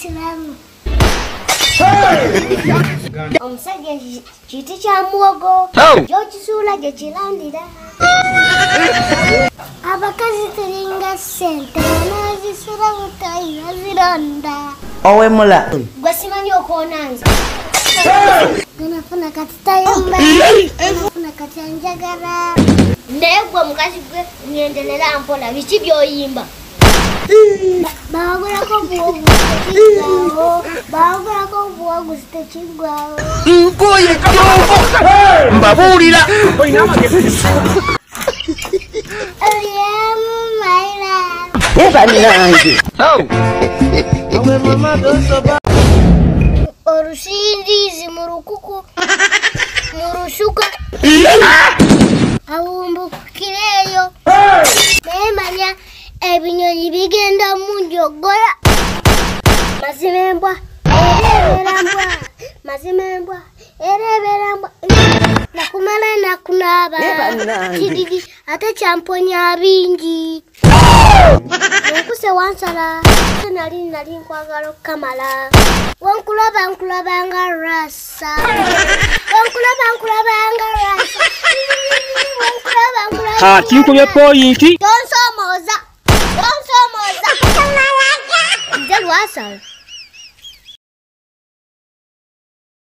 isiramu omusajja ki- kiti kya muwogo gyokisuula gye kirandira abakazi tulinga ssente nazisula butayi bazironda owemula gwe simanyi okwonanza ganafuna kati tayamba funa kati anjagala naye gwe mukazi gwe ngenderera mpola biki byoyimba bawagulako obuwoguzi tekigwawo bawagulako obuwoguzi tekigwawo nkoye kyovo mbabuulira. Oliemu maira ebanange olusindiizi mu lukuku mu lusuka awumbukireeyo naye manya ebinyonyi bigenda mu njogola mazima embwa ereebera mbwa mazima embwa ereebera mbwa nakumala nakunaaba kididi ate kyamponya bingi. Enkuse wansala nali nali nkwagala okukamala. Wankulaba nkulabanga rasa. Wankulaba nkulabanga rasa. Wankulaba nkulabanga kinkubye poyinti tonsomooza tonsomooza nze lwasala